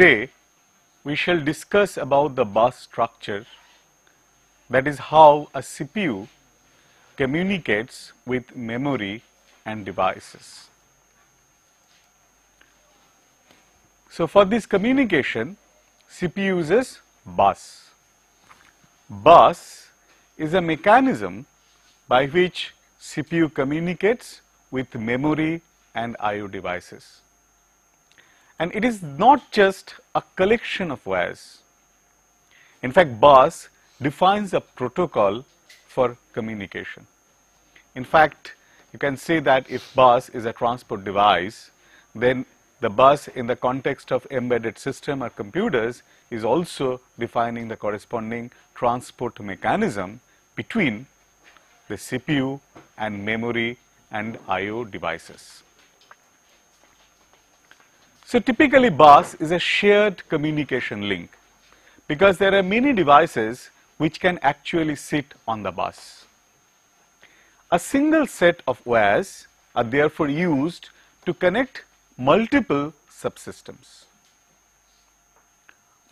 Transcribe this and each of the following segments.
Today we shall discuss about the bus structure that is how a CPU communicates with memory and devices. So, for this communication CPU uses bus. Bus is a mechanism by which CPU communicates with memory and IO devices. And it is not just a collection of wires. In fact, bus defines a protocol for communication. In fact, you can say that if bus is a transport device, then the bus in the context of embedded system or computers is also defining the corresponding transport mechanism between the CPU and memory and IO devices. So, typically bus is a shared communication link because there are many devices which can actually sit on the bus. A single set of wires are therefore used to connect multiple subsystems.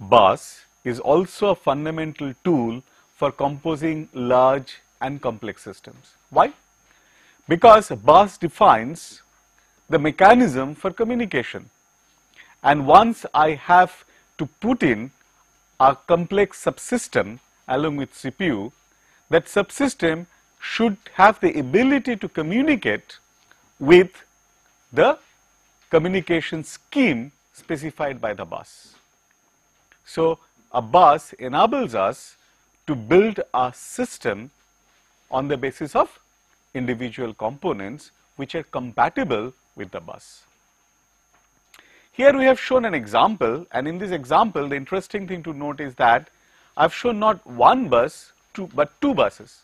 Bus is also a fundamental tool for composing large and complex systems. Why? Because bus defines the mechanism for communication and once I have to put in a complex subsystem along with CPU, that subsystem should have the ability to communicate with the communication scheme specified by the bus. So, a bus enables us to build a system on the basis of individual components which are compatible with the bus. Here we have shown an example and in this example the interesting thing to note is that I have shown not one bus two, but two buses.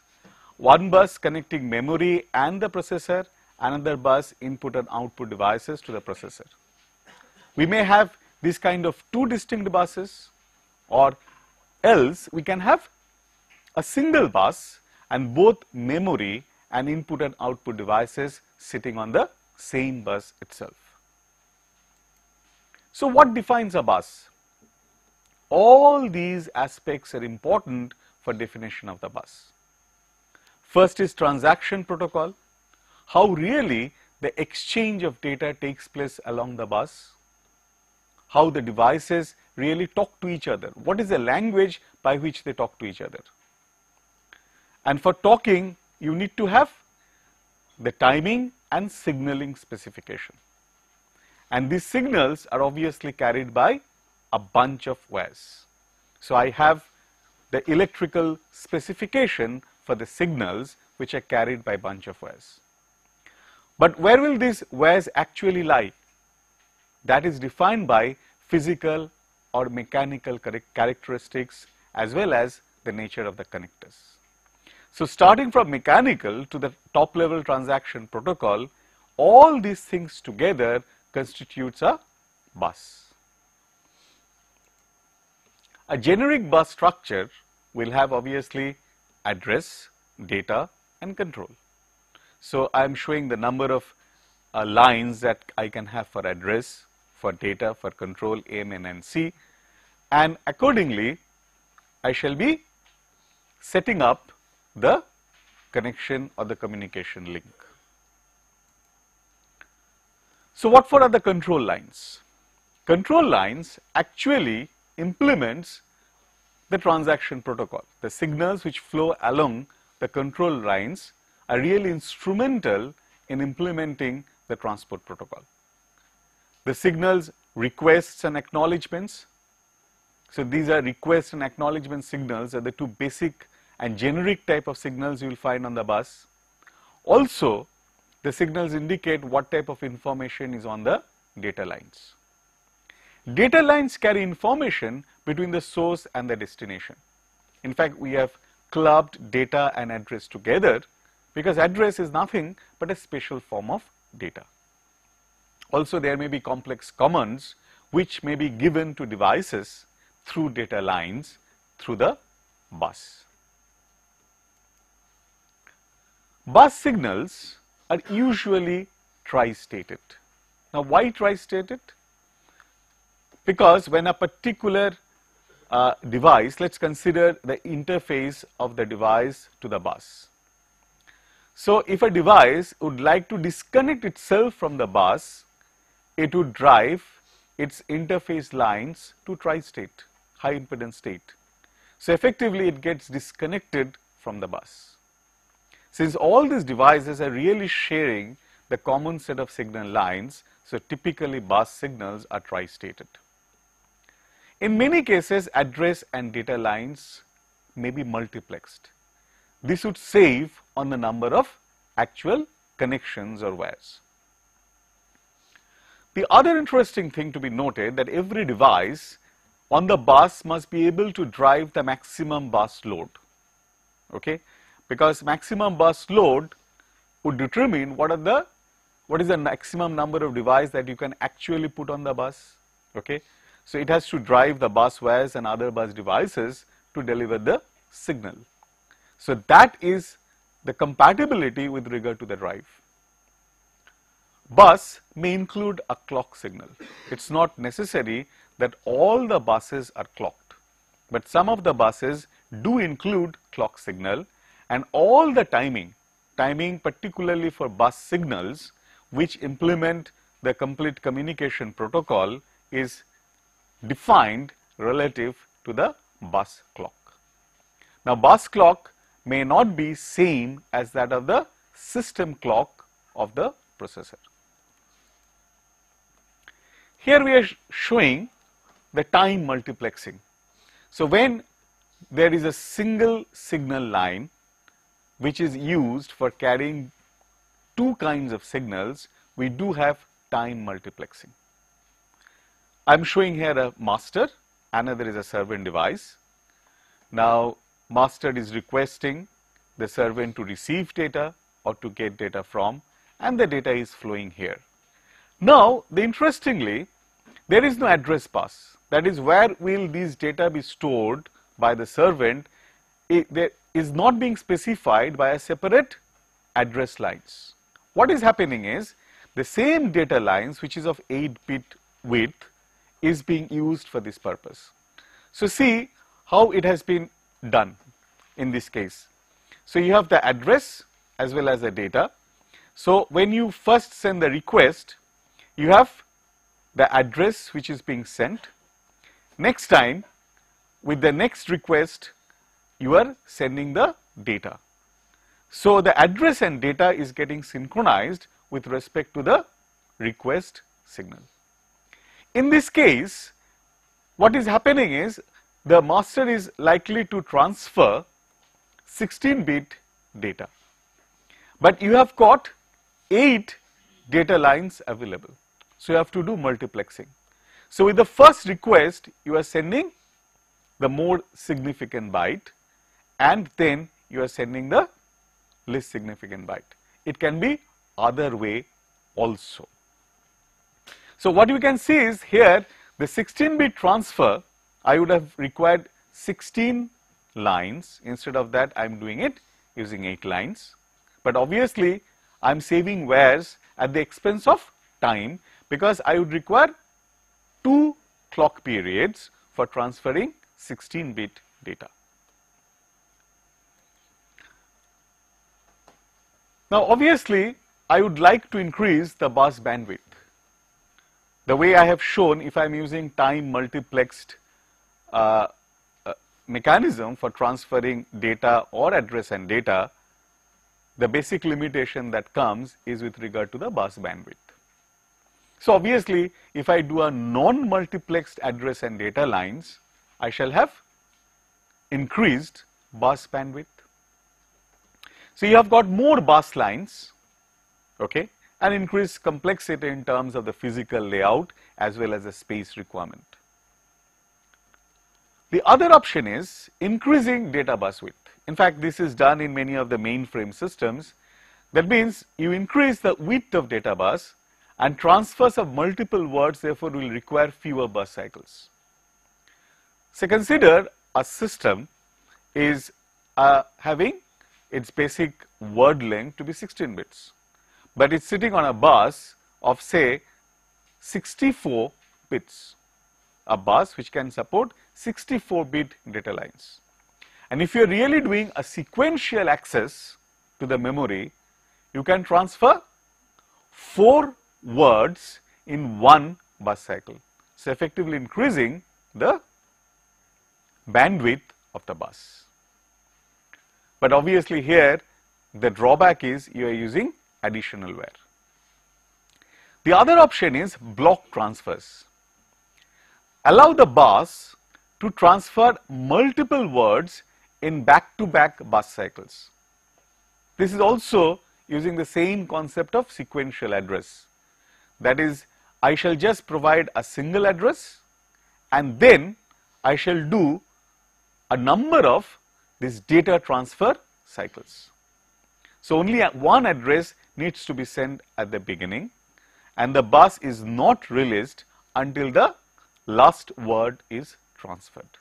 One bus connecting memory and the processor, another bus input and output devices to the processor. We may have this kind of two distinct buses or else we can have a single bus and both memory and input and output devices sitting on the same bus itself. So, what defines a bus? All these aspects are important for definition of the bus. First is transaction protocol, how really the exchange of data takes place along the bus, how the devices really talk to each other, what is the language by which they talk to each other. And for talking, you need to have the timing and signaling specification and these signals are obviously carried by a bunch of wires. So, I have the electrical specification for the signals which are carried by bunch of wires. But where will these wires actually lie? That is defined by physical or mechanical characteristics as well as the nature of the connectors. So, starting from mechanical to the top level transaction protocol, all these things together constitutes a bus. A generic bus structure will have obviously address, data and control. So, I am showing the number of uh, lines that I can have for address, for data, for control M, N and C and accordingly I shall be setting up the connection or the communication link. So, what for are the control lines? Control lines actually implements the transaction protocol. The signals which flow along the control lines are really instrumental in implementing the transport protocol. The signals requests and acknowledgements. So, these are request and acknowledgement signals are the two basic and generic type of signals you will find on the bus. Also, the signals indicate what type of information is on the data lines. Data lines carry information between the source and the destination. In fact, we have clubbed data and address together because address is nothing but a special form of data. Also, there may be complex commands which may be given to devices through data lines through the bus. Bus signals are usually tri-stated. Now, why tri-stated? Because when a particular uh, device, let's consider the interface of the device to the bus. So, if a device would like to disconnect itself from the bus, it would drive its interface lines to tri-state, high impedance state. So, effectively it gets disconnected from the bus. Since all these devices are really sharing the common set of signal lines, so typically bus signals are tri-stated. In many cases, address and data lines may be multiplexed. This would save on the number of actual connections or wires. The other interesting thing to be noted that every device on the bus must be able to drive the maximum bus load, okay? Because maximum bus load would determine what are the, what is the maximum number of devices that you can actually put on the bus, okay? So, it has to drive the bus wires and other bus devices to deliver the signal. So, that is the compatibility with regard to the drive. Bus may include a clock signal. It is not necessary that all the buses are clocked, but some of the buses do include clock signal and all the timing, timing particularly for bus signals which implement the complete communication protocol is defined relative to the bus clock. Now, bus clock may not be same as that of the system clock of the processor. Here we are showing the time multiplexing. So, when there is a single signal line which is used for carrying two kinds of signals, we do have time multiplexing. I am showing here a master, another is a servant device. Now, master is requesting the servant to receive data or to get data from and the data is flowing here. Now, the interestingly, there is no address bus. That is where will these data be stored by the servant is not being specified by a separate address lines. What is happening is the same data lines which is of 8 bit width is being used for this purpose. So, see how it has been done in this case. So, you have the address as well as the data. So, when you first send the request, you have the address which is being sent. Next time, with the next request, you are sending the data. So, the address and data is getting synchronized with respect to the request signal. In this case, what is happening is the master is likely to transfer 16 bit data, but you have got 8 data lines available. So, you have to do multiplexing. So, with the first request you are sending the more significant byte and then you are sending the least significant byte. It can be other way also. So, what you can see is here the 16 bit transfer I would have required 16 lines instead of that I am doing it using 8 lines. But obviously I am saving wires at the expense of time because I would require 2 clock periods for transferring 16 bit data. Now obviously I would like to increase the bus bandwidth the way I have shown if I am using time multiplexed uh, uh, mechanism for transferring data or address and data, the basic limitation that comes is with regard to the bus bandwidth. So obviously, if I do a non-multiplexed address and data lines, I shall have increased bus bandwidth. So you have got more bus lines, okay, and increased complexity in terms of the physical layout as well as the space requirement. The other option is increasing data bus width. In fact, this is done in many of the mainframe systems. That means you increase the width of data bus and transfers of multiple words therefore will require fewer bus cycles. So consider a system is uh, having its basic word length to be 16 bits but it's sitting on a bus of say 64 bits. a bus which can support 64 bit data lines. And if you are really doing a sequential access to the memory, you can transfer 4 words in one bus cycle. So, effectively increasing the bandwidth of the bus. But obviously here the drawback is you are using additional wear. The other option is block transfers. Allow the bus to transfer multiple words in back-to-back -back bus cycles. This is also using the same concept of sequential address. That is, I shall just provide a single address and then I shall do a number of these data transfer cycles. So, only one address needs to be sent at the beginning and the bus is not released until the last word is transferred.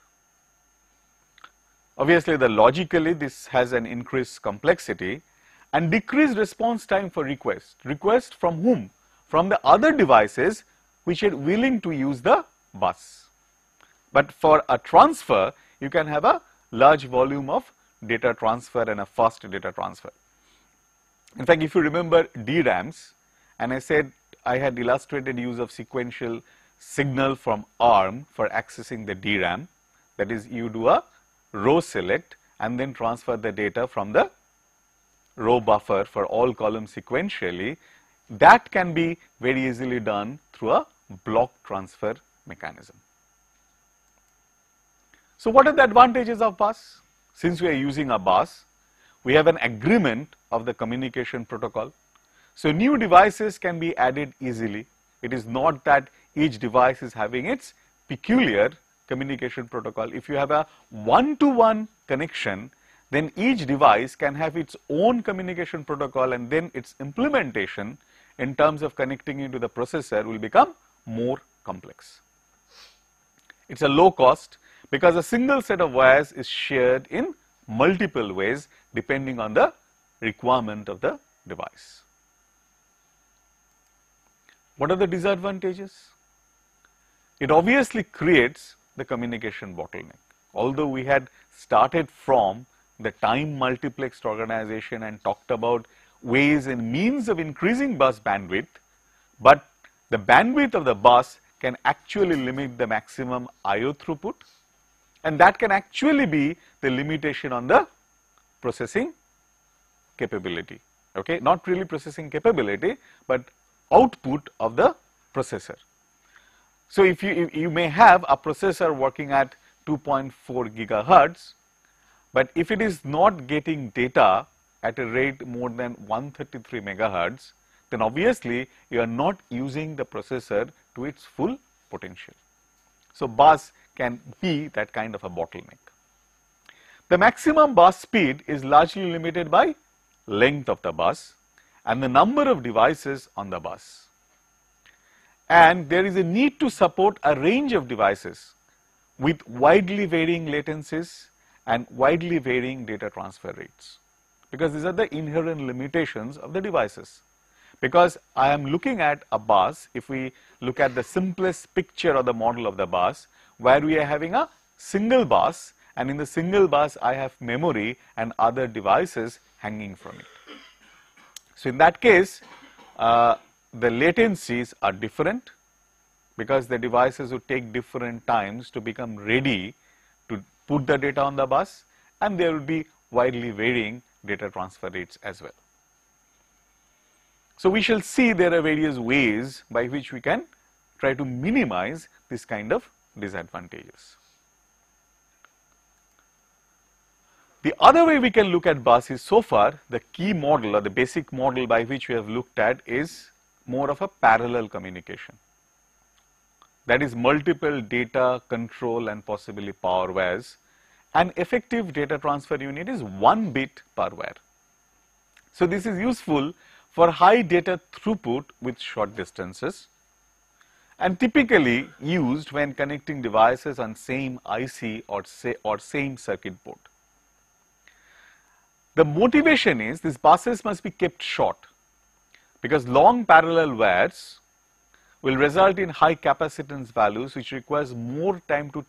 Obviously, the logically this has an increased complexity and decreased response time for request. Request from whom? From the other devices which are willing to use the bus. But for a transfer, you can have a large volume of data transfer and a fast data transfer. In fact, if you remember DRAMs, and I said I had illustrated use of sequential signal from ARM for accessing the DRAM, that is you do a row select and then transfer the data from the row buffer for all columns sequentially, that can be very easily done through a block transfer mechanism. So, what are the advantages of bus? Since we are using a bus, we have an agreement of the communication protocol. So, new devices can be added easily. It is not that each device is having its peculiar communication protocol. If you have a one-to-one -one connection, then each device can have its own communication protocol and then its implementation in terms of connecting into the processor will become more complex. It is a low cost because a single set of wires is shared in multiple ways depending on the requirement of the device. What are the disadvantages? It obviously creates the communication bottleneck. Although we had started from the time multiplexed organization and talked about ways and means of increasing bus bandwidth, but the bandwidth of the bus can actually limit the maximum IO throughput and that can actually be the limitation on the processing capability, okay, not really processing capability, but output of the processor. So, if you, you may have a processor working at 2.4 gigahertz, but if it is not getting data at a rate more than 133 megahertz, then obviously you are not using the processor to its full potential. So, bus can be that kind of a bottleneck. The maximum bus speed is largely limited by length of the bus and the number of devices on the bus. And there is a need to support a range of devices with widely varying latencies and widely varying data transfer rates because these are the inherent limitations of the devices. Because I am looking at a bus, if we look at the simplest picture of the model of the bus, where we are having a single bus and in the single bus I have memory and other devices hanging from it. So, in that case uh, the latencies are different because the devices would take different times to become ready to put the data on the bus and there will be widely varying data transfer rates as well. So, we shall see there are various ways by which we can try to minimize this kind of disadvantages. The other way we can look at bus is so far the key model or the basic model by which we have looked at is more of a parallel communication. That is multiple data control and possibly power wires. An effective data transfer unit is 1 bit per wire. So, this is useful for high data throughput with short distances and typically used when connecting devices on same IC or, say, or same circuit board. The motivation is these buses must be kept short because long parallel wires will result in high capacitance values which requires more time to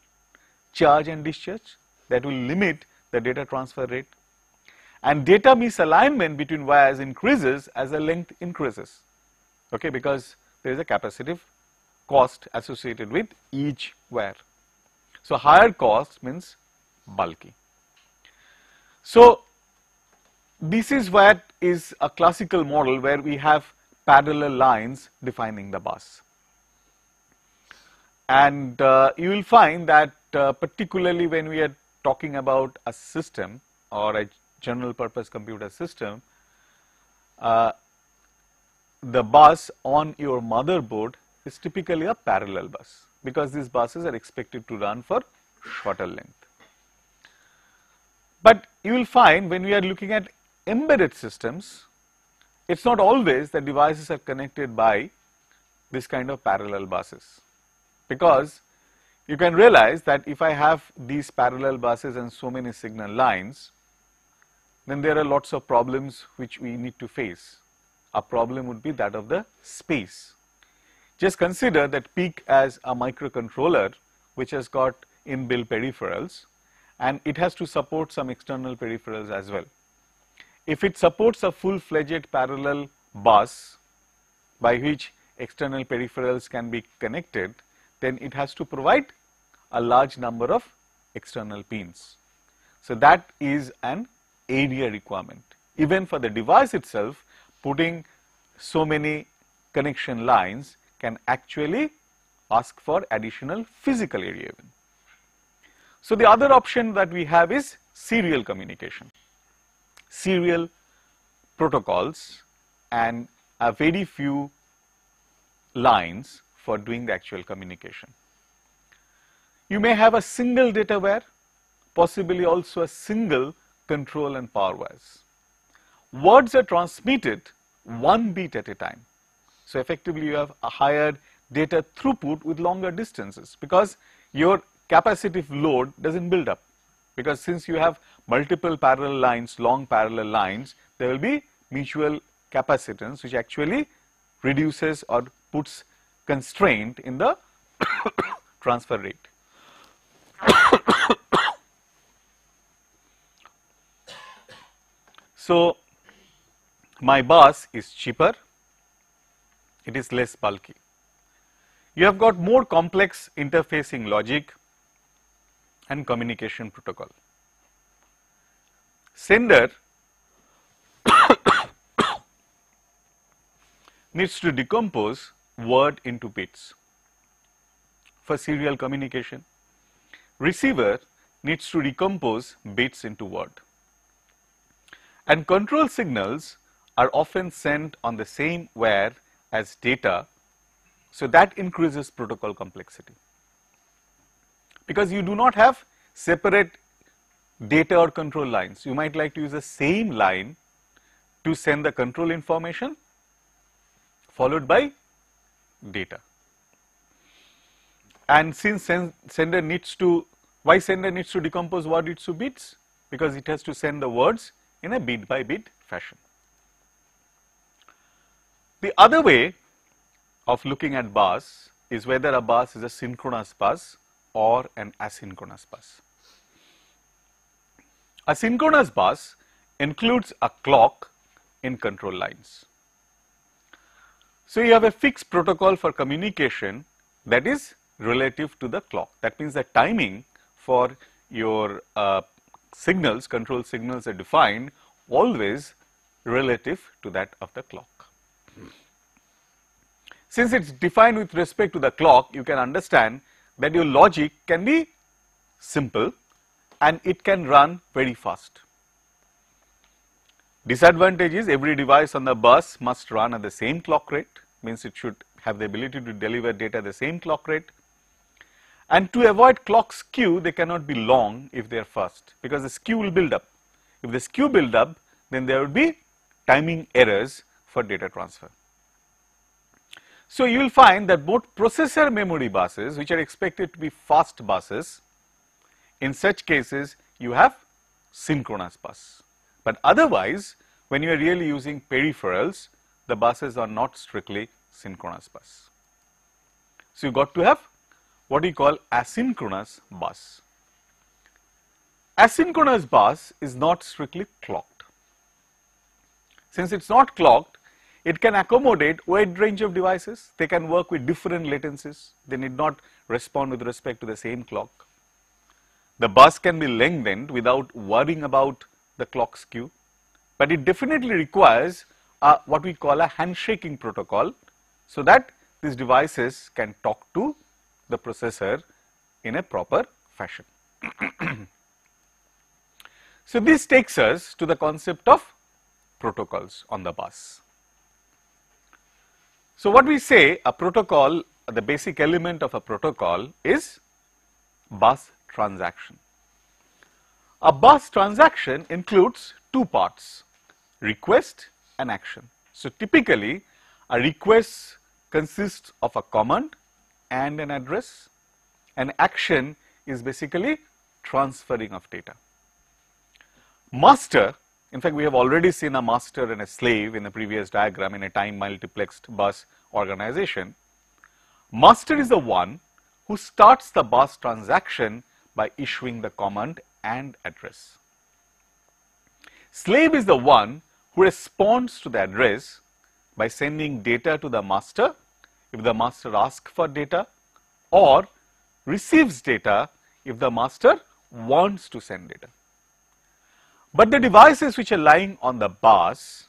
charge and discharge. That will limit the data transfer rate. And data misalignment between wires increases as the length increases. Okay because there is a capacitive cost associated with each wire. So, higher cost means bulky. So, this is what is a classical model where we have parallel lines defining the bus. And uh, you will find that uh, particularly when we are talking about a system or a general purpose computer system, uh, the bus on your motherboard is typically a parallel bus because these buses are expected to run for shorter length. But you will find when we are looking at embedded systems, it is not always that devices are connected by this kind of parallel buses because you can realize that if I have these parallel buses and so many signal lines, then there are lots of problems which we need to face. A problem would be that of the space. Just consider that PIC as a microcontroller which has got inbuilt peripherals and it has to support some external peripherals as well. If it supports a full-fledged parallel bus by which external peripherals can be connected, then it has to provide a large number of external pins. So, that is an area requirement. Even for the device itself, putting so many connection lines can actually ask for additional physical area even. So, the other option that we have is serial communication, serial protocols and a very few lines for doing the actual communication. You may have a single data wire, possibly also a single control and power wires. Words are transmitted one bit at a time. So, effectively you have a higher data throughput with longer distances because your capacitive load does not build up because since you have multiple parallel lines, long parallel lines, there will be mutual capacitance which actually reduces or puts constraint in the transfer rate. so, my bus is cheaper, it is less bulky. You have got more complex interfacing logic and communication protocol. Sender needs to decompose word into bits for serial communication. Receiver needs to decompose bits into word. And control signals are often sent on the same wire as data, so that increases protocol complexity. Because you do not have separate data or control lines, you might like to use the same line to send the control information followed by data. And since sender needs to, why sender needs to decompose word into bits? Because it has to send the words in a bit by bit fashion. The other way of looking at bus is whether a bus is a synchronous bus or an asynchronous bus. A synchronous bus includes a clock in control lines. So, you have a fixed protocol for communication that is relative to the clock. That means the timing for your uh, signals, control signals are defined always relative to that of the clock. Since it is defined with respect to the clock, you can understand that your logic can be simple and it can run very fast. Disadvantage is every device on the bus must run at the same clock rate, means it should have the ability to deliver data at the same clock rate. And to avoid clock skew, they cannot be long if they are fast, because the skew will build up. If the skew build up, then there will be timing errors for data transfer. So, you will find that both processor memory buses which are expected to be fast buses, in such cases you have synchronous bus. But otherwise when you are really using peripherals, the buses are not strictly synchronous bus. So, you got to have what we call asynchronous bus. Asynchronous bus is not strictly clocked. Since it is not clocked, it can accommodate wide range of devices. They can work with different latencies. They need not respond with respect to the same clock. The bus can be lengthened without worrying about the clock skew, but it definitely requires a, what we call a handshaking protocol so that these devices can talk to the processor in a proper fashion. so, this takes us to the concept of protocols on the bus. So, what we say a protocol, the basic element of a protocol is bus transaction. A bus transaction includes two parts, request and action. So, typically a request consists of a command and an address. An action is basically transferring of data. Master, in fact, we have already seen a master and a slave in the previous diagram in a time multiplexed bus organization. Master is the one who starts the bus transaction by issuing the command and address. Slave is the one who responds to the address by sending data to the master if the master asks for data or receives data if the master wants to send data. But the devices which are lying on the bus,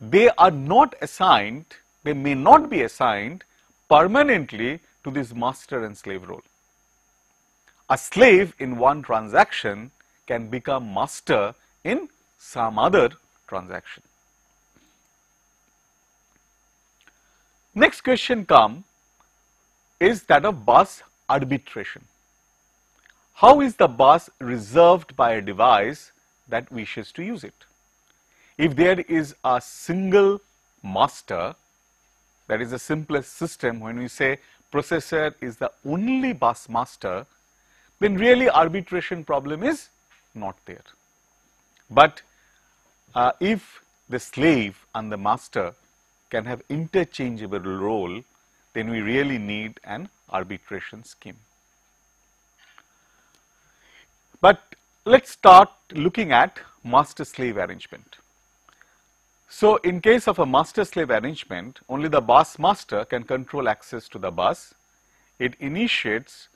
they are not assigned, they may not be assigned permanently to this master and slave role. A slave in one transaction can become master in some other transaction. Next question come is that of bus arbitration. How is the bus reserved by a device that wishes to use it? If there is a single master, that is the simplest system when we say processor is the only bus master, then really arbitration problem is not there. But uh, if the slave and the master can have interchangeable role, then we really need an arbitration scheme. But let us start looking at master slave arrangement. So, in case of a master slave arrangement, only the bus master can control access to the bus. It initiates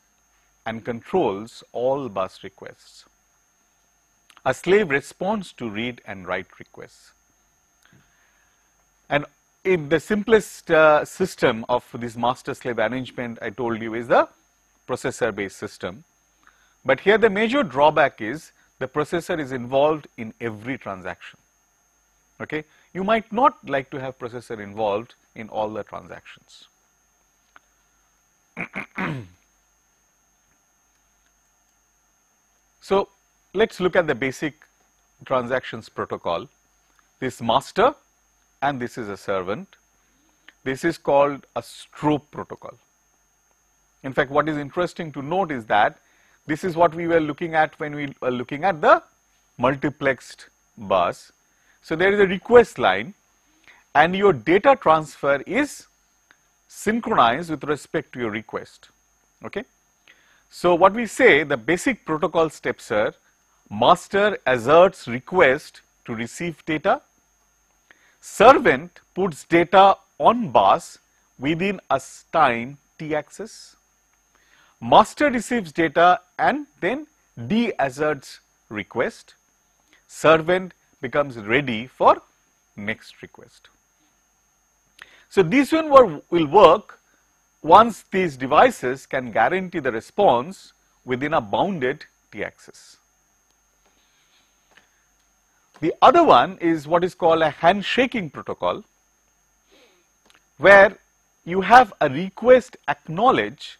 and controls all bus requests. A slave responds to read and write requests. And in the simplest uh, system of this master slave arrangement I told you is the processor based system. But here the major drawback is the processor is involved in every transaction. Okay? You might not like to have processor involved in all the transactions. so, let us look at the basic transactions protocol. This master and this is a servant. This is called a strobe protocol. In fact, what is interesting to note is that this is what we were looking at when we were looking at the multiplexed bus. So, there is a request line and your data transfer is synchronized with respect to your request. Okay. So, what we say the basic protocol steps are master asserts request to receive data, servant puts data on bus within a time t access, master receives data and then de-asserts request, servant becomes ready for next request. So, this one will work once these devices can guarantee the response within a bounded t access. The other one is what is called a handshaking protocol where you have a request acknowledge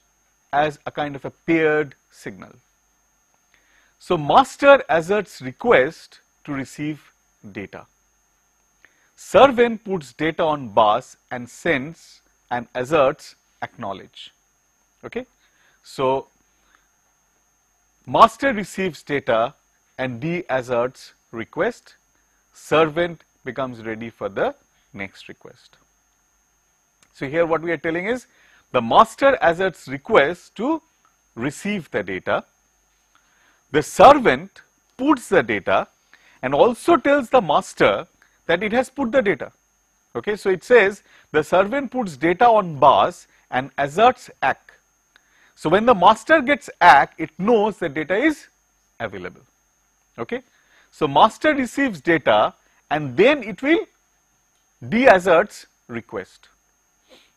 as a kind of a paired signal. So, master asserts request to receive data. Servant puts data on bus and sends and asserts acknowledge. Okay? So, master receives data and de-asserts request, servant becomes ready for the next request. So, here what we are telling is the master asserts request to receive the data. The servant puts the data and also tells the master that it has put the data. Okay, so it says the servant puts data on bus and asserts ACK. So when the master gets ACK, it knows the data is available. Okay, so master receives data and then it will de-asserts request.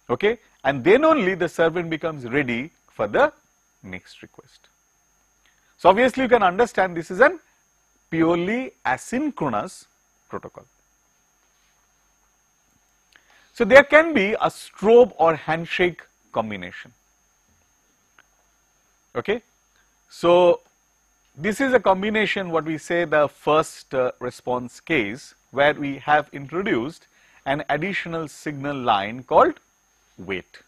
Okay, and then only the servant becomes ready for the next request. So obviously you can understand this is an purely asynchronous protocol. So there can be a strobe or handshake combination. Okay. So this is a combination what we say the first uh, response case where we have introduced an additional signal line called wait.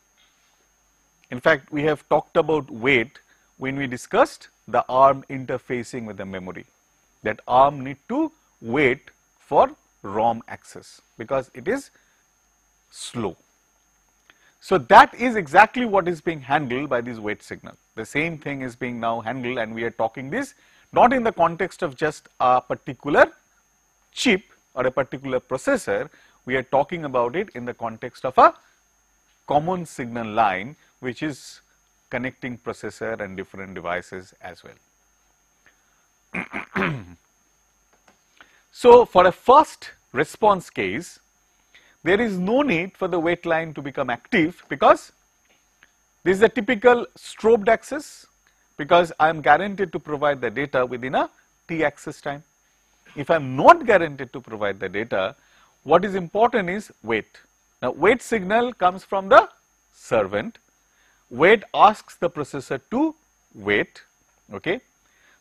In fact, we have talked about wait when we discussed the ARM interfacing with the memory that ARM need to wait for ROM access because it is slow. So that is exactly what is being handled by this wait signal. The same thing is being now handled and we are talking this not in the context of just a particular chip or a particular processor, we are talking about it in the context of a common signal line which is connecting processor and different devices as well. so, for a first response case, there is no need for the wait line to become active because this is a typical strobed access because I am guaranteed to provide the data within a t access time. If I am not guaranteed to provide the data, what is important is wait. Now, wait signal comes from the servant. Wait asks the processor to wait. Okay.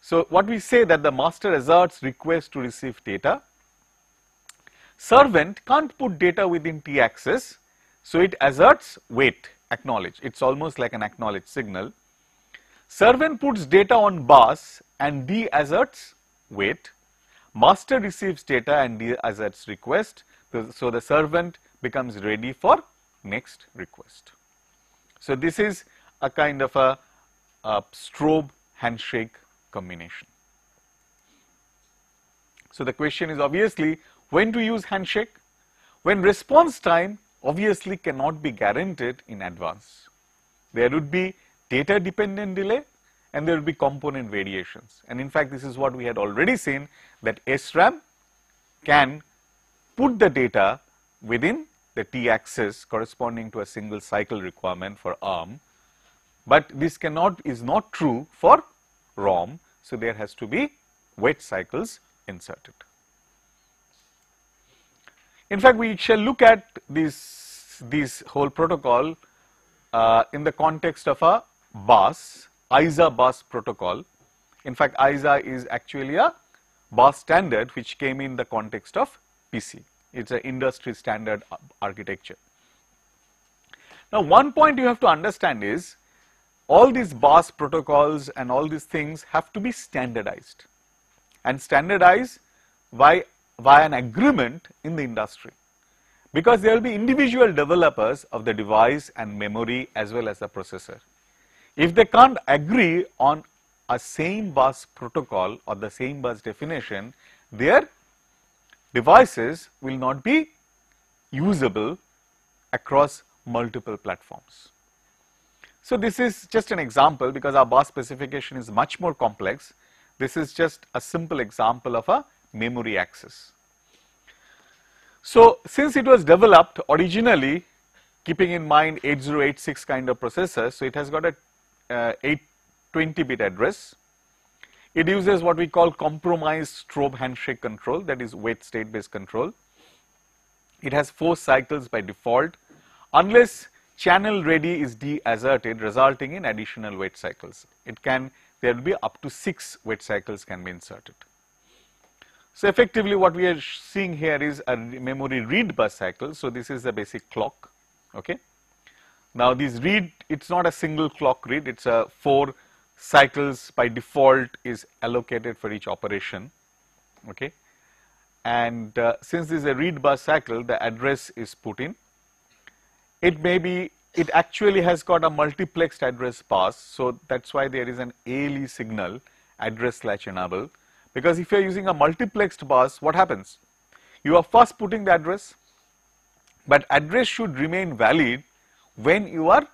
So, what we say that the master asserts request to receive data Servant can't put data within T access, so it asserts wait, acknowledge. It's almost like an acknowledge signal. Servant puts data on bus and de-asserts wait. Master receives data and de-asserts request. So the servant becomes ready for next request. So this is a kind of a, a strobe handshake combination. So the question is obviously when to use handshake? When response time obviously cannot be guaranteed in advance. There would be data dependent delay and there will be component variations. And in fact, this is what we had already seen that SRAM can put the data within the T access corresponding to a single cycle requirement for ARM, but this cannot is not true for ROM. So, there has to be wait cycles inserted. In fact, we shall look at this, this whole protocol uh, in the context of a bus, ISA bus protocol. In fact, ISA is actually a bus standard which came in the context of PC. It's an industry standard architecture. Now, one point you have to understand is all these bus protocols and all these things have to be standardized and standardized by via an agreement in the industry because there will be individual developers of the device and memory as well as the processor. If they can't agree on a same bus protocol or the same bus definition, their devices will not be usable across multiple platforms. So this is just an example because our bus specification is much more complex. This is just a simple example of a memory access. So, since it was developed originally keeping in mind 8086 kind of processor, so it has got a uh, 820 bit address. It uses what we call compromised strobe handshake control that is wait state based control. It has 4 cycles by default unless channel ready is de-asserted resulting in additional wait cycles. It can there will be up to 6 wait cycles can be inserted. So effectively what we are seeing here is a memory read bus cycle. So this is the basic clock. Okay. Now this read, it's not a single clock read, it's a four cycles by default is allocated for each operation. Okay. And uh, since this is a read bus cycle, the address is put in. It may be it actually has got a multiplexed address bus. So that's why there is an ALE signal address latch enable. Because if you are using a multiplexed bus, what happens? You are first putting the address, but address should remain valid when you are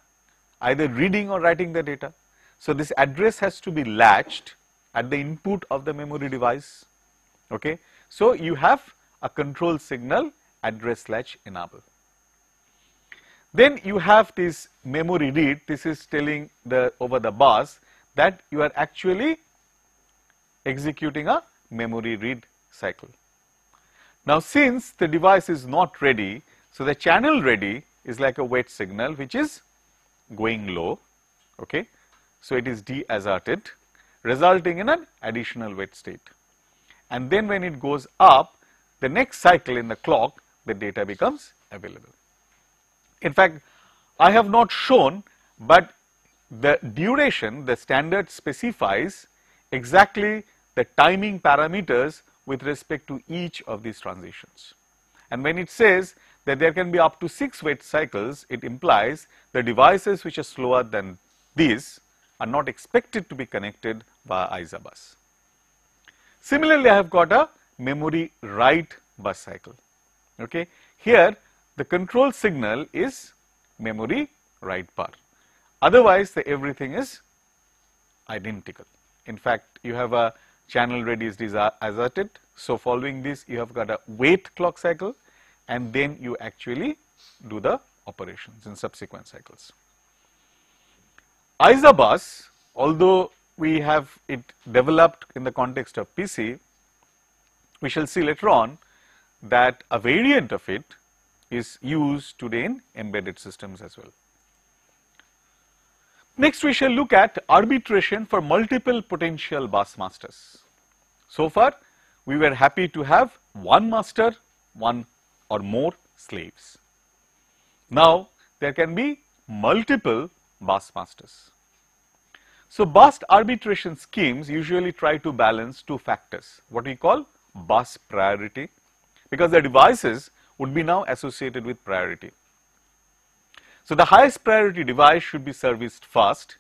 either reading or writing the data. So this address has to be latched at the input of the memory device. Okay. So you have a control signal address latch enable. Then you have this memory read, this is telling the over the bus that you are actually executing a memory read cycle. Now since the device is not ready, so the channel ready is like a wait signal which is going low, okay. So it is deasserted resulting in an additional wait state. And then when it goes up, the next cycle in the clock, the data becomes available. In fact, I have not shown, but the duration, the standard specifies exactly the timing parameters with respect to each of these transitions. And when it says that there can be up to 6 wait cycles, it implies the devices which are slower than these are not expected to be connected via ISA bus. Similarly, I have got a memory write bus cycle. Okay. Here the control signal is memory write bar. Otherwise, the everything is identical. In fact, you have a channel ready is asserted. So, following this you have got a wait clock cycle and then you actually do the operations in subsequent cycles. ISA bus, although we have it developed in the context of PC, we shall see later on that a variant of it is used today in embedded systems as well. Next we shall look at arbitration for multiple potential bus masters. So far we were happy to have one master, one or more slaves. Now there can be multiple bus masters. So bus arbitration schemes usually try to balance two factors, what we call bus priority, because the devices would be now associated with priority. So the highest priority device should be serviced first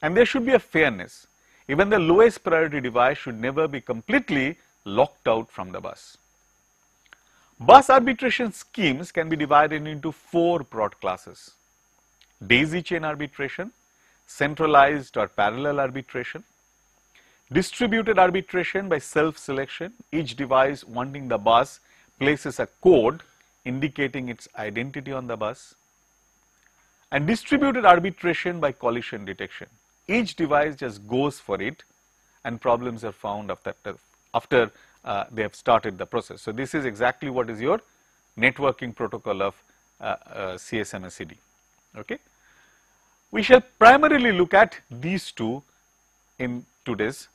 and there should be a fairness. Even the lowest priority device should never be completely locked out from the bus. Bus arbitration schemes can be divided into four broad classes. Daisy chain arbitration, centralized or parallel arbitration, distributed arbitration by self-selection, each device wanting the bus places a code indicating its identity on the bus, and distributed arbitration by collision detection. Each device just goes for it and problems are found after, after uh, they have started the process. So, this is exactly what is your networking protocol of uh, uh, CSMA Okay. We shall primarily look at these two in today's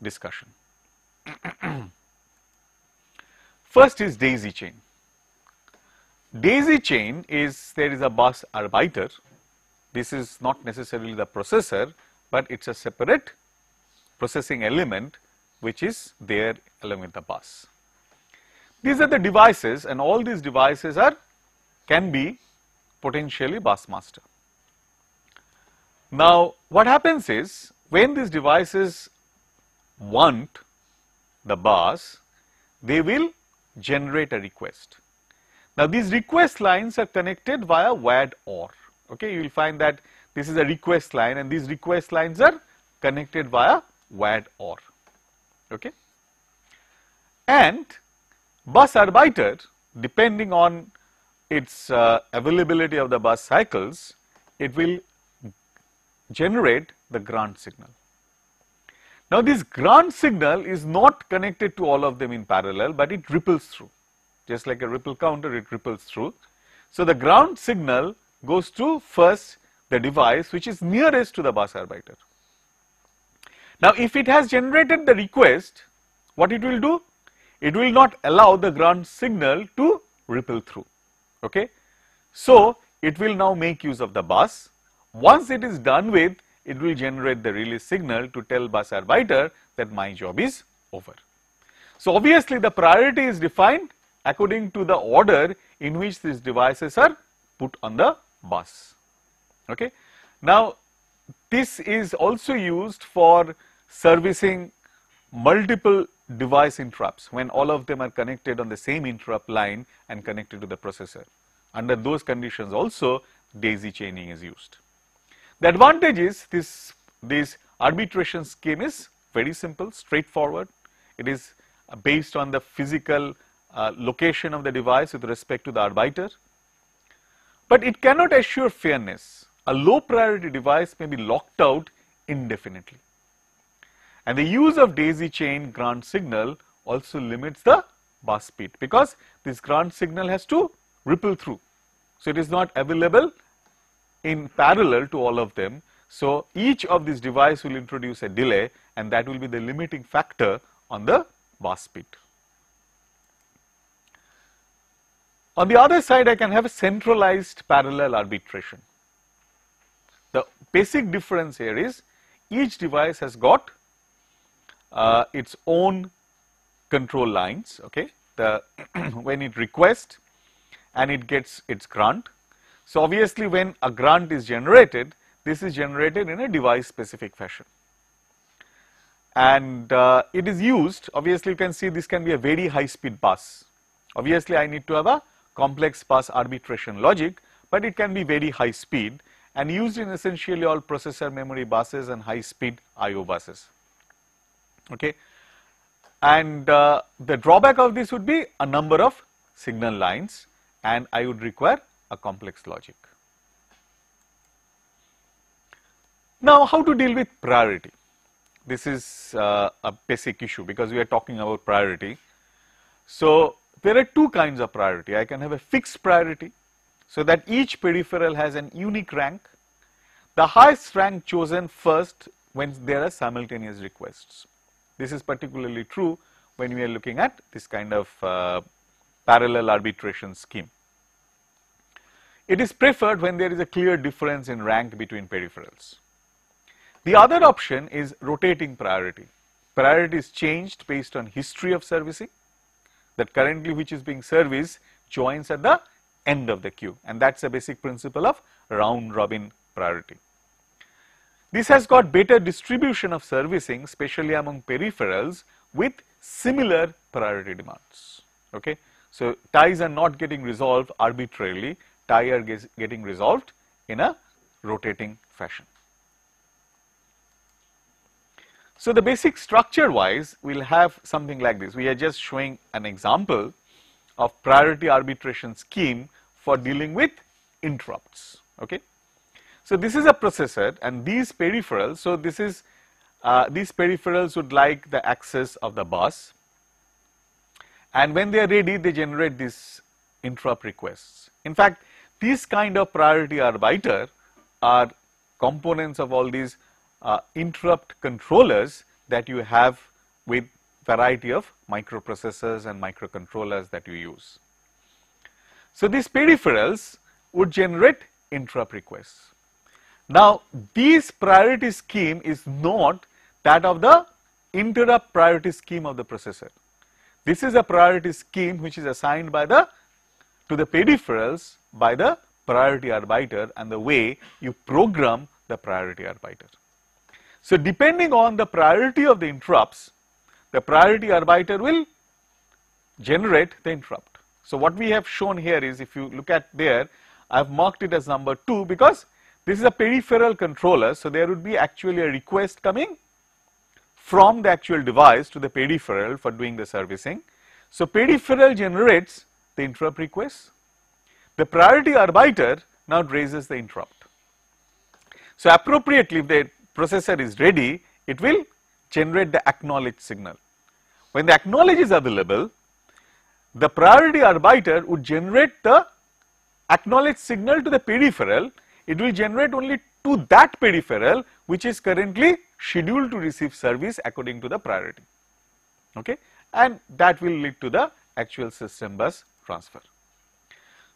discussion. First is daisy chain. Daisy chain is there is a bus arbiter. This is not necessarily the processor, but it is a separate processing element which is there along with the bus. These are the devices and all these devices are can be potentially bus master. Now, what happens is when these devices want the bus, they will generate a request. Now, these request lines are connected via wired OR. Okay, you will find that this is a request line and these request lines are connected via wired OR. Okay. And bus arbiter depending on its uh, availability of the bus cycles, it will generate the grant signal. Now this grant signal is not connected to all of them in parallel, but it ripples through. Just like a ripple counter, it ripples through. So the grant signal goes to first the device which is nearest to the bus arbiter. Now if it has generated the request, what it will do? It will not allow the grant signal to ripple through. Okay? So it will now make use of the bus once it is done with, it will generate the release signal to tell bus arbiter that my job is over. So obviously the priority is defined according to the order in which these devices are put on the bus. Okay. Now, this is also used for servicing multiple device interrupts when all of them are connected on the same interrupt line and connected to the processor. Under those conditions also daisy chaining is used. The advantage is this, this arbitration scheme is very simple, straightforward. It is based on the physical uh, location of the device with respect to the arbiter. But it cannot assure fairness. A low priority device may be locked out indefinitely. And the use of daisy chain grant signal also limits the bus speed because this grant signal has to ripple through. So, it is not available in parallel to all of them. So, each of these device will introduce a delay and that will be the limiting factor on the bus speed. On the other side, I can have a centralized parallel arbitration. The basic difference here is each device has got uh, its own control lines, okay, the when it requests and it gets its grant. So, obviously, when a grant is generated, this is generated in a device specific fashion. And uh, it is used, obviously, you can see this can be a very high speed bus. Obviously, I need to have a complex bus arbitration logic, but it can be very high speed and used in essentially all processor memory buses and high speed IO buses. Okay. And uh, the drawback of this would be a number of signal lines and I would require a complex logic. Now, how to deal with priority? This is uh, a basic issue because we are talking about priority. So, there are two kinds of priority. I can have a fixed priority so that each peripheral has an unique rank. The highest rank chosen first when there are simultaneous requests. This is particularly true when we are looking at this kind of uh, parallel arbitration scheme. It is preferred when there is a clear difference in rank between peripherals. The other option is rotating priority. Priority is changed based on history of servicing that currently which is being serviced joins at the end of the queue and that is the basic principle of round robin priority. This has got better distribution of servicing especially among peripherals with similar priority demands. Okay. So, ties are not getting resolved arbitrarily, tie are getting resolved in a rotating fashion. So, the basic structure wise we will have something like this. We are just showing an example of priority arbitration scheme for dealing with interrupts. Okay. So, this is a processor and these peripherals, so this is uh, these peripherals would like the access of the bus and when they are ready they generate these interrupt requests. In fact, these kind of priority arbiter are components of all these uh, interrupt controllers that you have with variety of microprocessors and microcontrollers that you use. So, these peripherals would generate interrupt requests. Now, this priority scheme is not that of the interrupt priority scheme of the processor. This is a priority scheme which is assigned by the to the peripherals by the priority arbiter and the way you program the priority arbiter. So, depending on the priority of the interrupts, the priority arbiter will generate the interrupt. So, what we have shown here is if you look at there, I have marked it as number 2 because this is a peripheral controller. So, there would be actually a request coming from the actual device to the peripheral for doing the servicing. So, peripheral generates the interrupt request. The priority arbiter now raises the interrupt. So, appropriately if the processor is ready, it will generate the acknowledge signal. When the acknowledge is available, the priority arbiter would generate the acknowledge signal to the peripheral, it will generate only to that peripheral which is currently scheduled to receive service according to the priority okay and that will lead to the actual system bus transfer.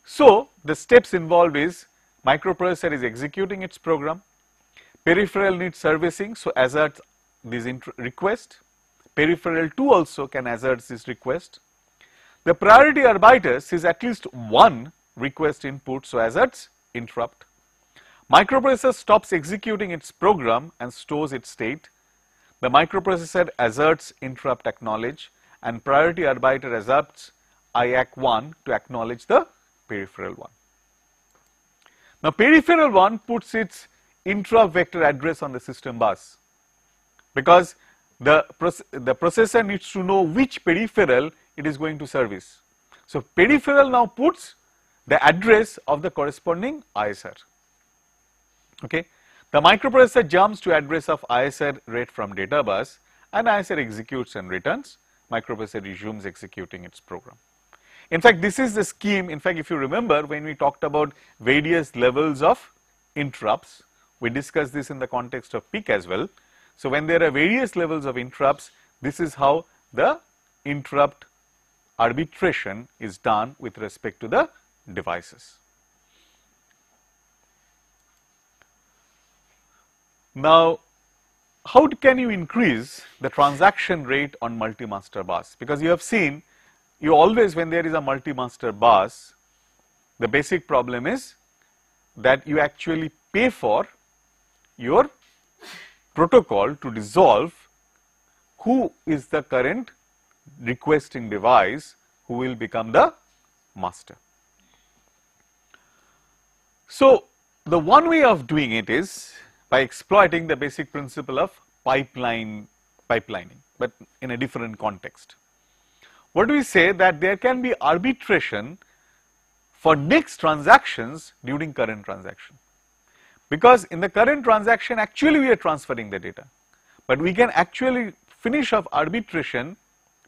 So, the steps involved is microprocessor is executing its program, peripheral needs servicing, so asserts this request, peripheral 2 also can assert this request. The priority arbiter sees at least one request input, so asserts interrupt. Microprocessor stops executing its program and stores its state. The microprocessor asserts interrupt acknowledge and priority arbiter asserts IAC1 to acknowledge the peripheral one. Now, peripheral one puts its interrupt vector address on the system bus because the, the processor needs to know which peripheral it is going to service. So, peripheral now puts the address of the corresponding ISR. Okay. The microprocessor jumps to address of ISR read from data bus and ISR executes and returns, microprocessor resumes executing its program. In fact, this is the scheme, in fact, if you remember when we talked about various levels of interrupts, we discussed this in the context of PIC as well. So, when there are various levels of interrupts, this is how the interrupt arbitration is done with respect to the devices. Now, how can you increase the transaction rate on multi-master bus? Because you have seen, you always when there is a multi-master bus, the basic problem is that you actually pay for your protocol to resolve who is the current requesting device who will become the master. So, the one way of doing it is by exploiting the basic principle of pipeline pipelining, but in a different context. What do we say that there can be arbitration for next transactions during current transaction? Because in the current transaction actually we are transferring the data, but we can actually finish off arbitration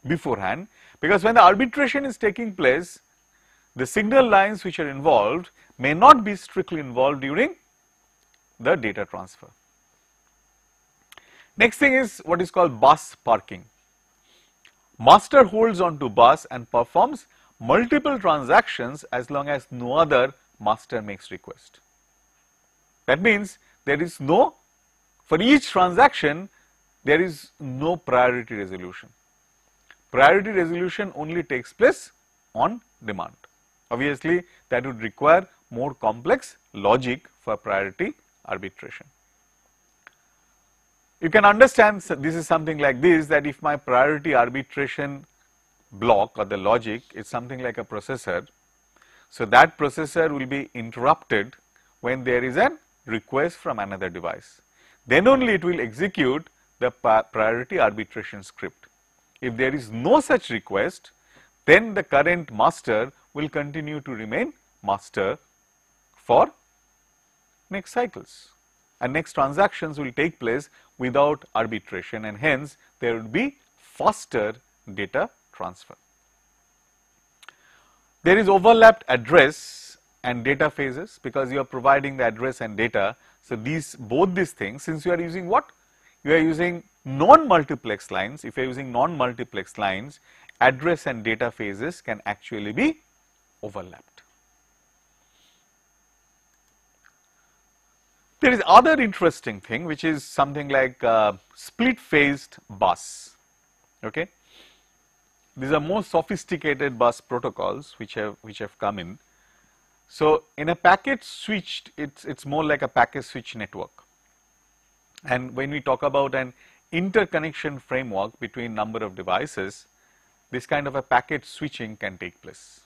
beforehand because when the arbitration is taking place, the signal lines which are involved may not be strictly involved during the data transfer. Next thing is what is called bus parking. Master holds on to bus and performs multiple transactions as long as no other master makes request. That means there is no, for each transaction, there is no priority resolution. Priority resolution only takes place on demand. Obviously, that would require more complex logic for priority arbitration. You can understand this is something like this that if my priority arbitration block or the logic is something like a processor, so that processor will be interrupted when there is a request from another device. Then only it will execute the priority arbitration script. If there is no such request, then the current master will continue to remain master for next cycles and next transactions will take place without arbitration and hence there would be faster data transfer. There is overlapped address and data phases because you are providing the address and data. So, these both these things since you are using what? You are using non-multiplex lines. If you are using non-multiplex lines, address and data phases can actually be overlapped. There is other interesting thing which is something like uh, split phased bus. Okay. These are more sophisticated bus protocols which have which have come in. So, in a packet switched it's it's more like a packet switch network. And when we talk about an interconnection framework between number of devices, this kind of a packet switching can take place.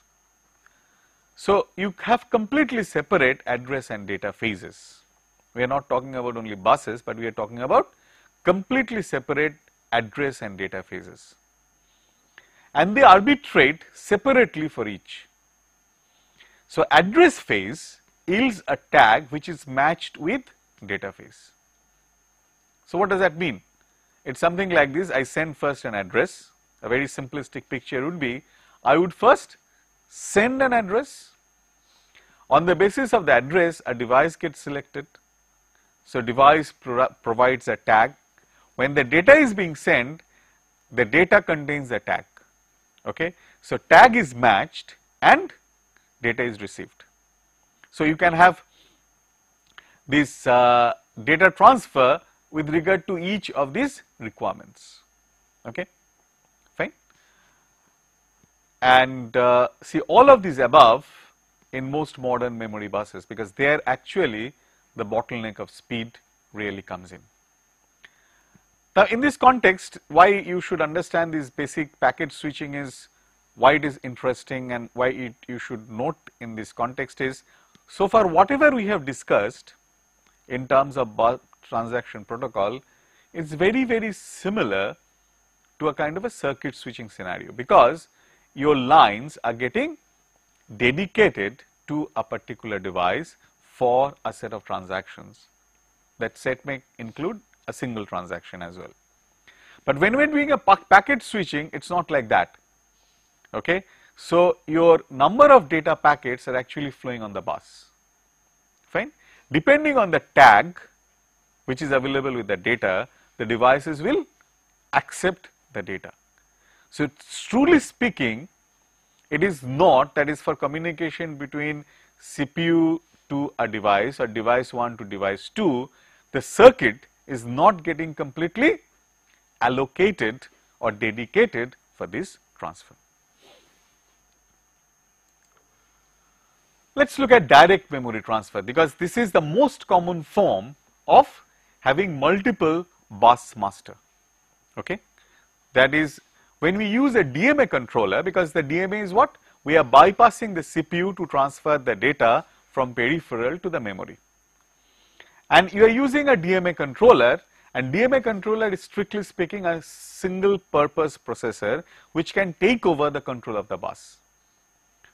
So, you have completely separate address and data phases. We are not talking about only buses, but we are talking about completely separate address and data phases. And they arbitrate separately for each. So, address phase yields a tag which is matched with data phase. So, what does that mean? It is something like this, I send first an address, a very simplistic picture would be, I would first send an address, on the basis of the address a device gets selected, so, device pro provides a tag. When the data is being sent, the data contains a tag. Okay. So, tag is matched and data is received. So, you can have this uh, data transfer with regard to each of these requirements. Okay. Fine. And uh, see all of these above in most modern memory buses because they are actually the bottleneck of speed really comes in. Now, in this context, why you should understand this basic packet switching is why it is interesting and why it you should note in this context is so far whatever we have discussed in terms of bulk transaction protocol is very very similar to a kind of a circuit switching scenario because your lines are getting dedicated to a particular device for a set of transactions. That set may include a single transaction as well. But when we are doing a packet switching, it is not like that. Okay? So, your number of data packets are actually flowing on the bus, fine. Depending on the tag which is available with the data, the devices will accept the data. So, truly speaking, it is not that is for communication between CPU to a device or device 1 to device 2, the circuit is not getting completely allocated or dedicated for this transfer. Let us look at direct memory transfer because this is the most common form of having multiple bus master. Okay? That is when we use a DMA controller because the DMA is what? We are bypassing the CPU to transfer the data from peripheral to the memory. And you are using a DMA controller and DMA controller is strictly speaking a single purpose processor which can take over the control of the bus.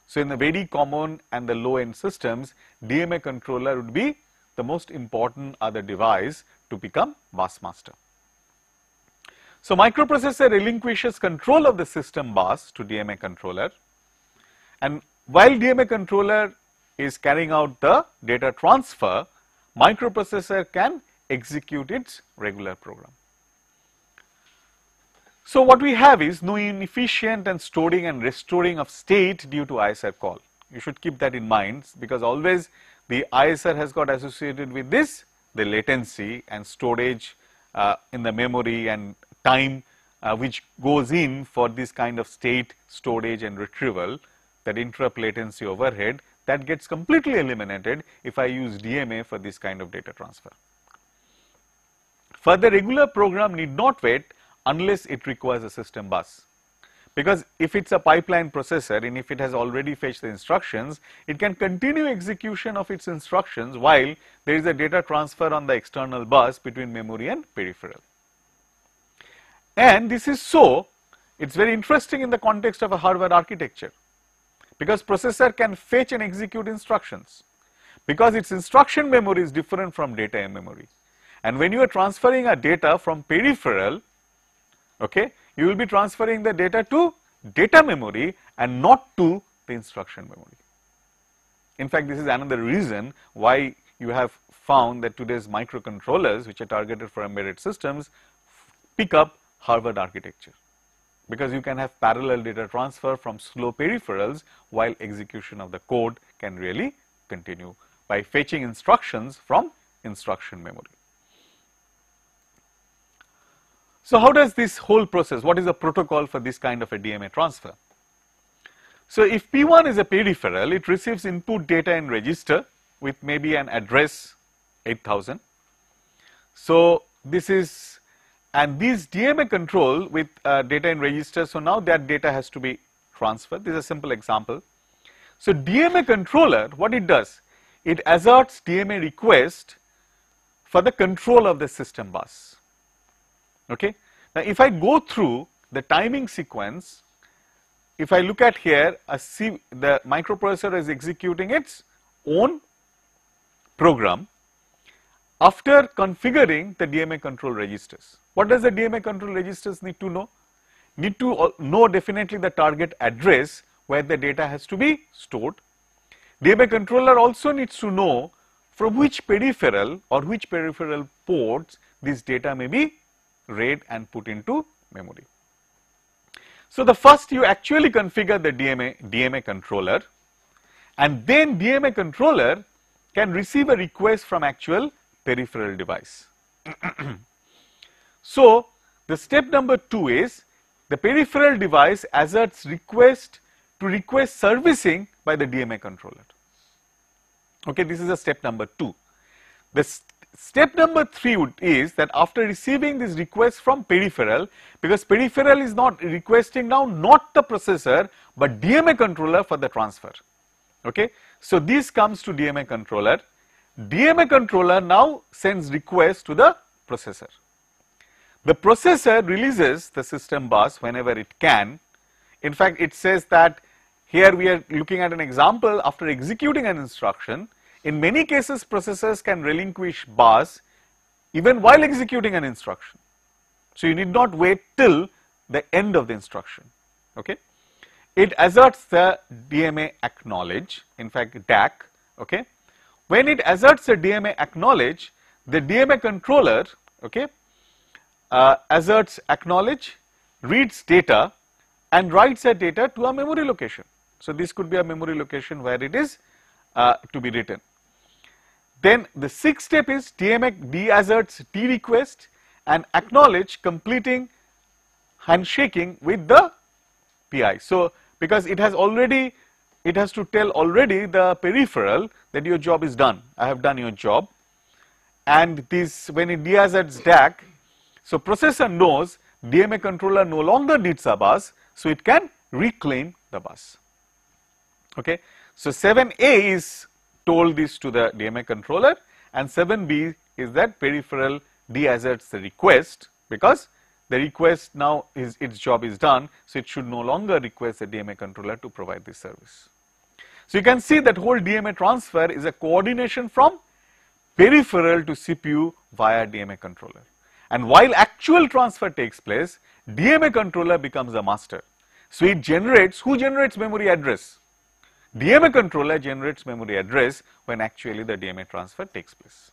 So, in the very common and the low end systems, DMA controller would be the most important other device to become bus master. So, microprocessor relinquishes control of the system bus to DMA controller and while DMA controller is carrying out the data transfer, microprocessor can execute its regular program. So, what we have is no inefficient and storing and restoring of state due to ISR call. You should keep that in mind because always the ISR has got associated with this the latency and storage uh, in the memory and time uh, which goes in for this kind of state storage and retrieval that interrupt latency overhead that gets completely eliminated if I use DMA for this kind of data transfer. Further regular program need not wait unless it requires a system bus. Because if it is a pipeline processor and if it has already fetched the instructions, it can continue execution of its instructions while there is a data transfer on the external bus between memory and peripheral. And this is so, it is very interesting in the context of a Harvard architecture because processor can fetch and execute instructions because its instruction memory is different from data memory. And when you are transferring a data from peripheral, okay, you will be transferring the data to data memory and not to the instruction memory. In fact, this is another reason why you have found that today's microcontrollers which are targeted for embedded systems pick up Harvard architecture because you can have parallel data transfer from slow peripherals while execution of the code can really continue by fetching instructions from instruction memory. So, how does this whole process, what is the protocol for this kind of a DMA transfer? So, if P1 is a peripheral, it receives input data in register with maybe an address 8000. So, this is and these DMA control with uh, data in register, so now that data has to be transferred. This is a simple example. So, DMA controller, what it does? It asserts DMA request for the control of the system bus. Okay. Now, if I go through the timing sequence, if I look at here, the microprocessor is executing its own program after configuring the DMA control registers. What does the DMA control registers need to know? Need to uh, know definitely the target address where the data has to be stored. DMA controller also needs to know from which peripheral or which peripheral ports this data may be read and put into memory. So, the first you actually configure the DMA, DMA controller and then DMA controller can receive a request from actual peripheral device. so, the step number 2 is the peripheral device asserts request to request servicing by the DMA controller. Okay, this is a step number 2. The step number 3 would, is that after receiving this request from peripheral, because peripheral is not requesting now not the processor but DMA controller for the transfer. Okay. So, this comes to DMA controller. DMA controller now sends request to the processor. The processor releases the system bus whenever it can. In fact, it says that here we are looking at an example after executing an instruction. In many cases, processors can relinquish bus even while executing an instruction. So, you need not wait till the end of the instruction. Okay. It asserts the DMA acknowledge, in fact DAC. Okay. When it asserts the DMA acknowledge, the DMA controller okay, uh, asserts acknowledge, reads data and writes that data to a memory location. So, this could be a memory location where it is uh, to be written. Then the sixth step is DMA deasserts T request and acknowledge completing handshaking with the PI. So, because it has already it has to tell already the peripheral that your job is done. I have done your job and this when it deasserts DAC so, processor knows DMA controller no longer needs a bus, so it can reclaim the bus. Okay. So, 7A is told this to the DMA controller and 7B is that peripheral deasserts the request because the request now is its job is done. So, it should no longer request the DMA controller to provide this service. So, you can see that whole DMA transfer is a coordination from peripheral to CPU via DMA controller. And while actual transfer takes place, DMA controller becomes a master. So it generates, who generates memory address? DMA controller generates memory address when actually the DMA transfer takes place.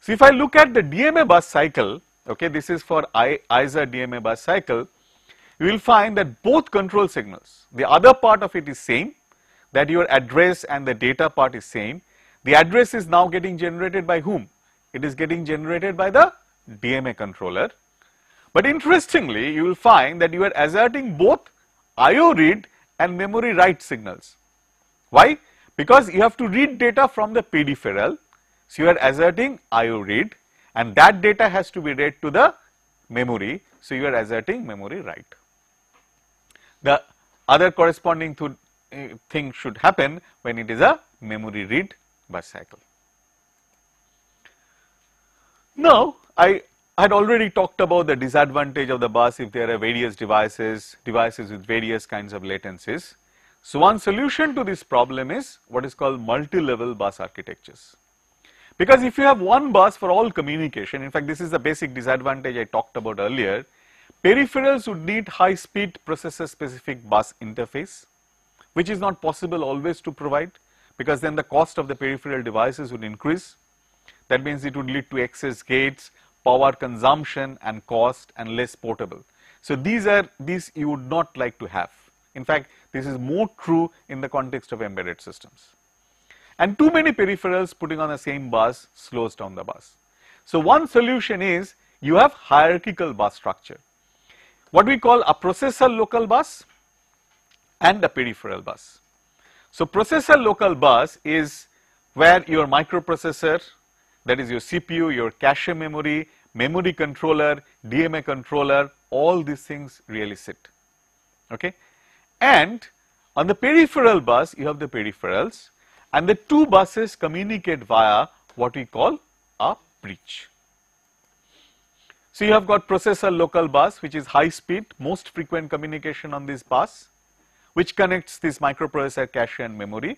So if I look at the DMA bus cycle, okay, this is for ISA DMA bus cycle, you will find that both control signals, the other part of it is same, that your address and the data part is same. The address is now getting generated by whom? It is getting generated by the DMA controller. But interestingly, you will find that you are asserting both IO read and memory write signals. Why? Because you have to read data from the peripheral. So, you are asserting IO read and that data has to be read to the memory. So, you are asserting memory write. The other corresponding uh, thing should happen when it is a memory read bus cycle. Now, I had already talked about the disadvantage of the bus if there are various devices, devices with various kinds of latencies. So, one solution to this problem is what is called multi-level bus architectures. Because if you have one bus for all communication, in fact this is the basic disadvantage I talked about earlier, peripherals would need high speed processor specific bus interface, which is not possible always to provide because then the cost of the peripheral devices would increase. That means it would lead to excess gates, power consumption and cost and less portable. So these are these you would not like to have. In fact, this is more true in the context of embedded systems. And too many peripherals putting on the same bus slows down the bus. So one solution is you have hierarchical bus structure. What we call a processor local bus and a peripheral bus. So processor local bus is where your microprocessor that is your CPU, your cache memory, memory controller, DMA controller, all these things really sit. Okay? And on the peripheral bus, you have the peripherals and the two buses communicate via what we call a bridge. So you have got processor local bus which is high speed, most frequent communication on this bus which connects this microprocessor cache and memory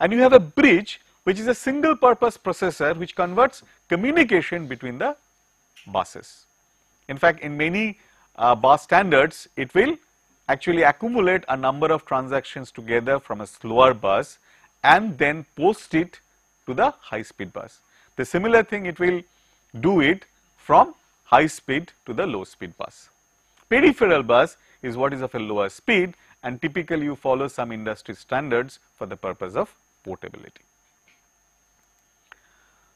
and you have a bridge which is a single purpose processor which converts communication between the buses. In fact, in many uh, bus standards, it will actually accumulate a number of transactions together from a slower bus and then post it to the high speed bus. The similar thing it will do it from high speed to the low speed bus. Peripheral bus is what is of a lower speed and typically you follow some industry standards for the purpose of portability.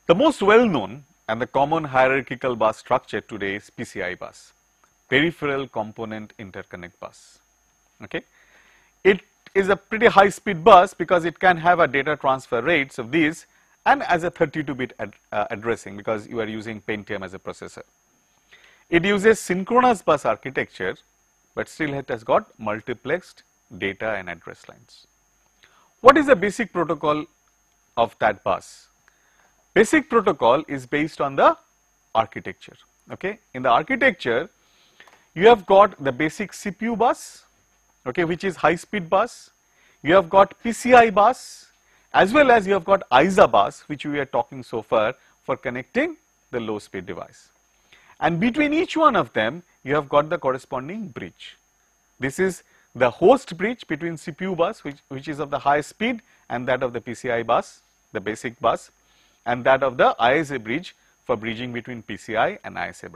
The most well known and the common hierarchical bus structure today is PCI bus, Peripheral Component Interconnect Bus. Okay. It is a pretty high speed bus because it can have a data transfer rates of these and as a 32 bit ad, uh, addressing because you are using Pentium as a processor. It uses synchronous bus architecture, but still it has got multiplexed data and address lines. What is the basic protocol of that bus? Basic protocol is based on the architecture. Okay, in the architecture, you have got the basic CPU bus, okay, which is high speed bus. You have got PCI bus, as well as you have got ISA bus, which we are talking so far for connecting the low speed device. And between each one of them, you have got the corresponding bridge. This is the host bridge between CPU bus, which, which is of the high speed, and that of the PCI bus, the basic bus, and that of the ISA bridge for bridging between PCI and ISA,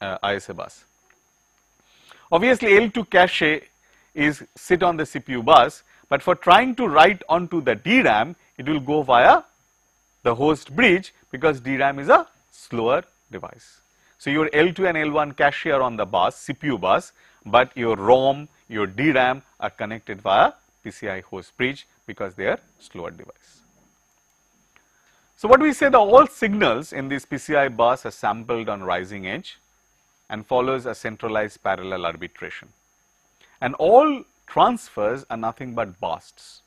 uh, ISA bus. Obviously, L2 cache is sit on the CPU bus, but for trying to write onto the DRAM, it will go via the host bridge because DRAM is a slower device. So, your L2 and L1 cache are on the bus, CPU bus, but your ROM, your DRAM are connected via PCI host bridge because they are slower device. So, what we say the all signals in this PCI bus are sampled on rising edge and follows a centralized parallel arbitration. And all transfers are nothing but bursts.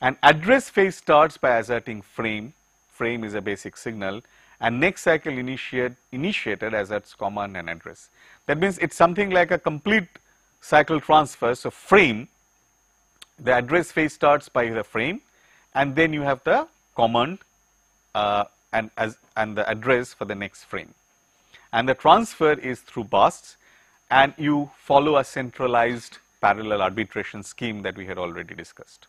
An address phase starts by asserting frame, frame is a basic signal and next cycle initiate, initiated asserts command and address. That means it's something like a complete cycle transfer. So, frame, the address phase starts by the frame and then you have the command uh, and, as, and the address for the next frame. And the transfer is through bursts and you follow a centralized parallel arbitration scheme that we had already discussed.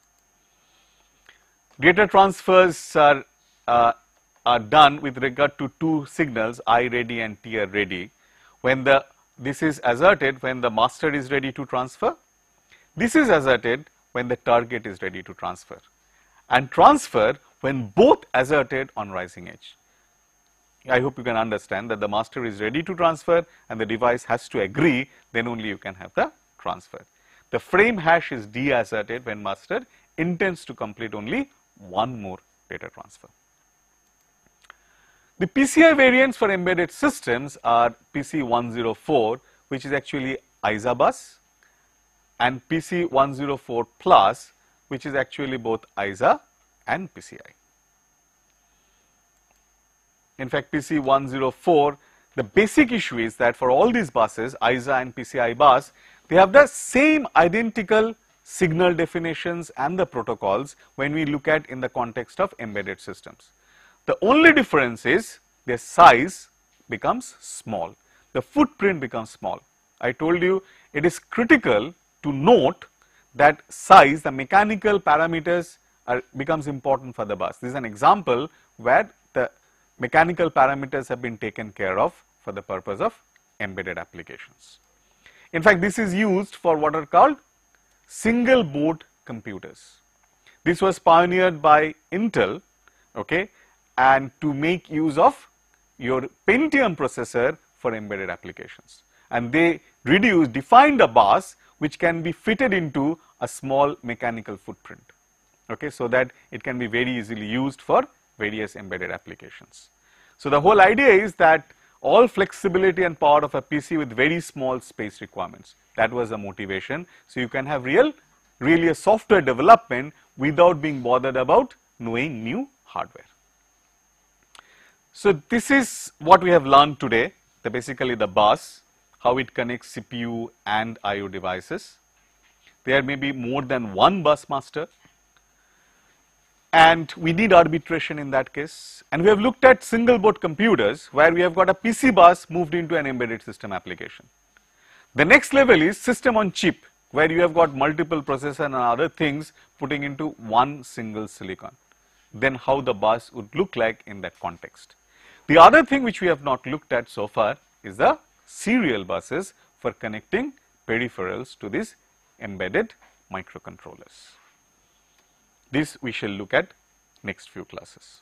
Data transfers are, uh, are done with regard to two signals I ready and TR ready when the this is asserted when the master is ready to transfer. This is asserted when the target is ready to transfer and transfer when both asserted on rising edge. I hope you can understand that the master is ready to transfer and the device has to agree then only you can have the transfer. The frame hash is deasserted when master intends to complete only one more data transfer. The PCI variants for embedded systems are PC104 which is actually ISA bus and PC104 plus which is actually both ISA and PCI. In fact, PC104 the basic issue is that for all these buses ISA and PCI bus they have the same identical signal definitions and the protocols when we look at in the context of embedded systems. The only difference is their size becomes small, the footprint becomes small. I told you it is critical to note that size, the mechanical parameters are, becomes important for the bus. This is an example where the mechanical parameters have been taken care of for the purpose of embedded applications. In fact, this is used for what are called single board computers. This was pioneered by Intel, okay, and to make use of your Pentium processor for embedded applications. And they reduced, defined a bus which can be fitted into a small mechanical footprint, okay, so that it can be very easily used for various embedded applications. So the whole idea is that all flexibility and power of a PC with very small space requirements. That was the motivation. So you can have real, really a software development without being bothered about knowing new hardware. So this is what we have learned today, the basically the bus, how it connects CPU and IO devices. There may be more than one bus master and we need arbitration in that case. And we have looked at single board computers where we have got a PC bus moved into an embedded system application. The next level is system on chip where you have got multiple processor and other things putting into one single silicon. Then how the bus would look like in that context. The other thing which we have not looked at so far is the serial buses for connecting peripherals to these embedded microcontrollers. This we shall look at next few classes.